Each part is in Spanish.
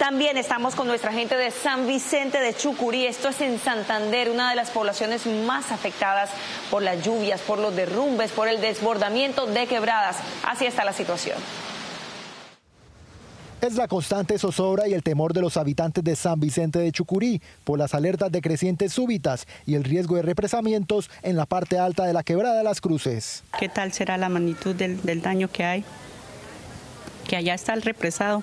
También estamos con nuestra gente de San Vicente de Chucurí. Esto es en Santander, una de las poblaciones más afectadas por las lluvias, por los derrumbes, por el desbordamiento de quebradas. Así está la situación. Es la constante zozobra y el temor de los habitantes de San Vicente de Chucurí por las alertas de crecientes súbitas y el riesgo de represamientos en la parte alta de la quebrada de las cruces. ¿Qué tal será la magnitud del, del daño que hay? Que allá está el represado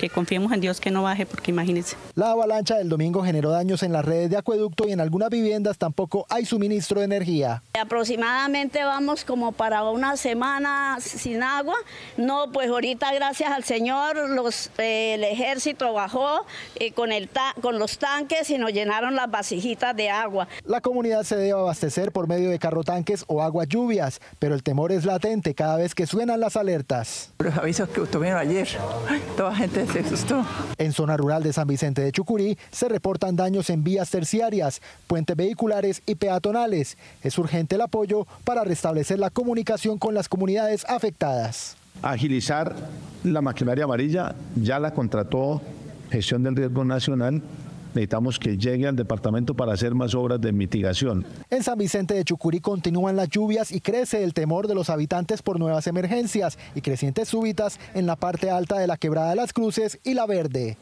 que confiemos en Dios que no baje, porque imagínense. La avalancha del domingo generó daños en las redes de acueducto y en algunas viviendas tampoco hay suministro de energía. Aproximadamente vamos como para una semana sin agua. No, pues ahorita gracias al Señor los, eh, el ejército bajó eh, con, el con los tanques y nos llenaron las vasijitas de agua. La comunidad se debe abastecer por medio de carro tanques o aguas lluvias, pero el temor es latente cada vez que suenan las alertas. Los avisos que tuvieron ayer, toda gente en zona rural de San Vicente de Chucurí se reportan daños en vías terciarias, puentes vehiculares y peatonales. Es urgente el apoyo para restablecer la comunicación con las comunidades afectadas. Agilizar la maquinaria amarilla, ya la contrató Gestión del Riesgo Nacional necesitamos que llegue al departamento para hacer más obras de mitigación. En San Vicente de Chucurí continúan las lluvias y crece el temor de los habitantes por nuevas emergencias y crecientes súbitas en la parte alta de la Quebrada de las Cruces y La Verde.